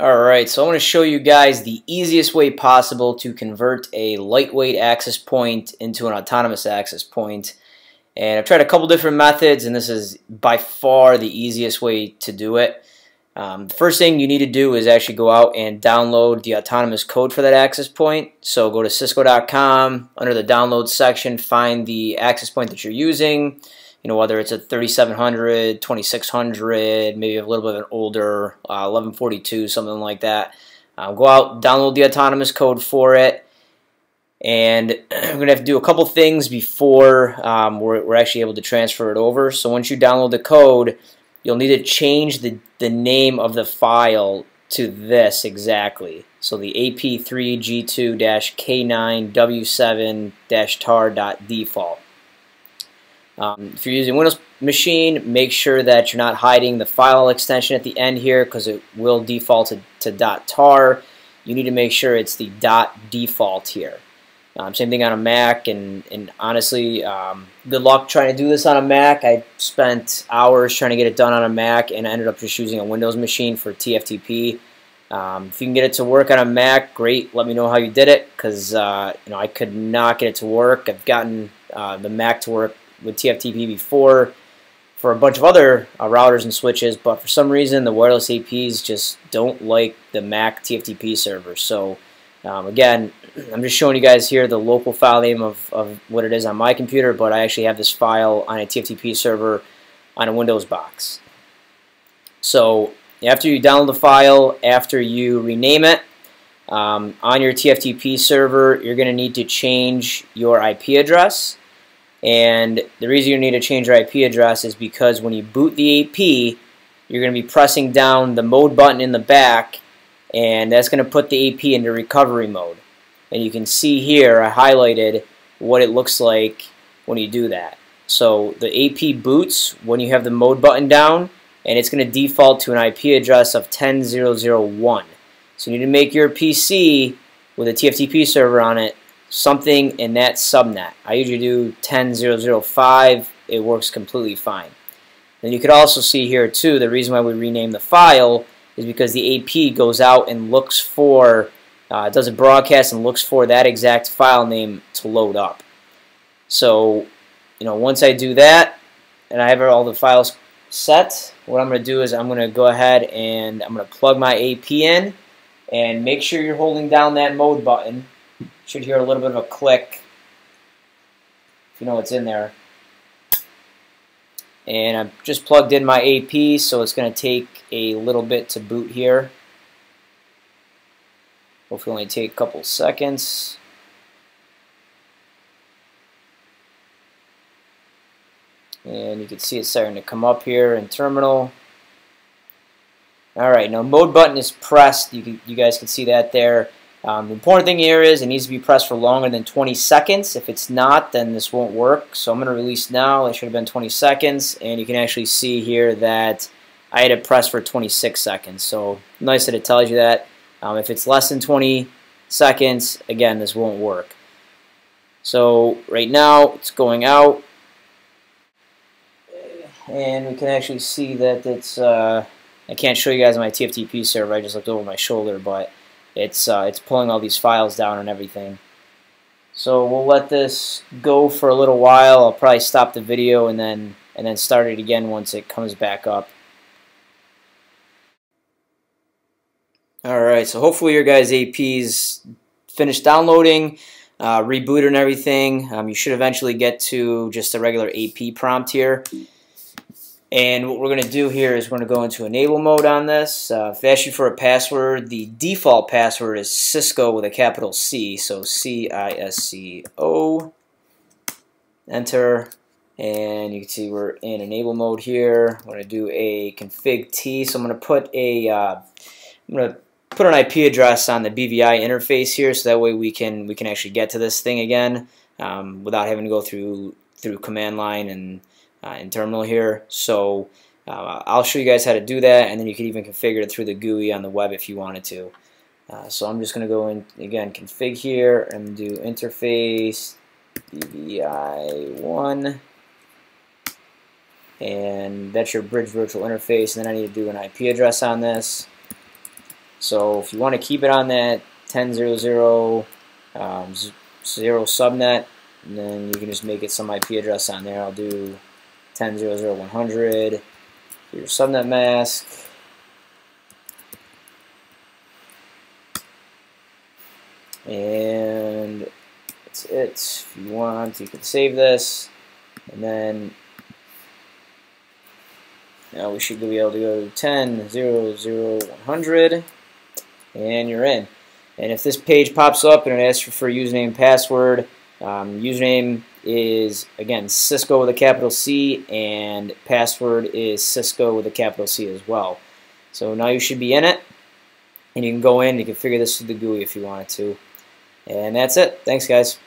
Alright, so I want to show you guys the easiest way possible to convert a lightweight access point into an autonomous access point. And I've tried a couple different methods, and this is by far the easiest way to do it. Um, the first thing you need to do is actually go out and download the autonomous code for that access point. So go to cisco.com, under the download section, find the access point that you're using you know, whether it's a 3700, 2600, maybe a little bit of an older uh, 1142, something like that. Uh, go out, download the autonomous code for it, and we're going to have to do a couple things before um, we're, we're actually able to transfer it over. So once you download the code, you'll need to change the, the name of the file to this exactly. So the AP3G2-K9W7-tar.default. Um, if you're using a Windows machine, make sure that you're not hiding the file extension at the end here because it will default to, to .tar. You need to make sure it's the .default here. Um, same thing on a Mac, and, and honestly, um, good luck trying to do this on a Mac. I spent hours trying to get it done on a Mac, and I ended up just using a Windows machine for TFTP. Um, if you can get it to work on a Mac, great. Let me know how you did it, because uh, you know I could not get it to work. I've gotten uh, the Mac to work with TFTP before for a bunch of other uh, routers and switches, but for some reason the wireless APs just don't like the Mac TFTP server. So um, again, I'm just showing you guys here the local file name of, of what it is on my computer, but I actually have this file on a TFTP server on a Windows box. So after you download the file, after you rename it, um, on your TFTP server, you're going to need to change your IP address. And the reason you need to change your IP address is because when you boot the AP, you're going to be pressing down the mode button in the back, and that's going to put the AP into recovery mode. And you can see here, I highlighted what it looks like when you do that. So the AP boots when you have the mode button down, and it's going to default to an IP address of 10001. So you need to make your PC with a TFTP server on it something in that subnet. I usually do 10005. It works completely fine. And you could also see here too, the reason why we rename the file is because the AP goes out and looks for, uh, does a broadcast and looks for that exact file name to load up. So, you know, once I do that and I have all the files set, what I'm going to do is I'm going to go ahead and I'm going to plug my AP in and make sure you're holding down that mode button should hear a little bit of a click if you know what's in there. And I've just plugged in my AP, so it's going to take a little bit to boot here. Hopefully only take a couple seconds. And you can see it starting to come up here in terminal. Alright, now mode button is pressed. You, can, you guys can see that there. Um, the important thing here is it needs to be pressed for longer than 20 seconds. If it's not, then this won't work. So I'm going to release now. It should have been 20 seconds. And you can actually see here that I had it pressed for 26 seconds. So nice that it tells you that. Um, if it's less than 20 seconds, again, this won't work. So right now, it's going out. And we can actually see that it's, uh, I can't show you guys my TFTP server. I just looked over my shoulder, but it's uh, it's pulling all these files down and everything. So we'll let this go for a little while. I'll probably stop the video and then and then start it again once it comes back up. Alright, so hopefully your guys' AP's finished downloading, uh, and everything. Um, you should eventually get to just a regular AP prompt here. And what we're going to do here is we're going to go into enable mode on this. Uh, if they ask you for a password, the default password is Cisco with a capital C. So C-I-S-C-O. Enter. And you can see we're in enable mode here. I'm going to do a config T. So I'm going to put a uh, I'm going to put an IP address on the BVI interface here, so that way we can we can actually get to this thing again um, without having to go through through command line and uh, in terminal here. So uh, I'll show you guys how to do that, and then you can even configure it through the GUI on the web if you wanted to. Uh, so I'm just going to go in, again, config here, and do interface BVI1, and that's your bridge virtual interface, and then I need to do an IP address on this. So if you want to keep it on that 10.0.0 um, 0 subnet, then you can just make it some IP address on there. I'll do 10.0.0.100 your subnet mask. And that's it. If you want, you can save this. And then now we should be able to go to 10, 0, 0, 100, and you're in. And if this page pops up and it asks for username and password, um, username is, again, Cisco with a capital C, and password is Cisco with a capital C as well. So now you should be in it, and you can go in, you can figure this through the GUI if you wanted to. And that's it. Thanks, guys.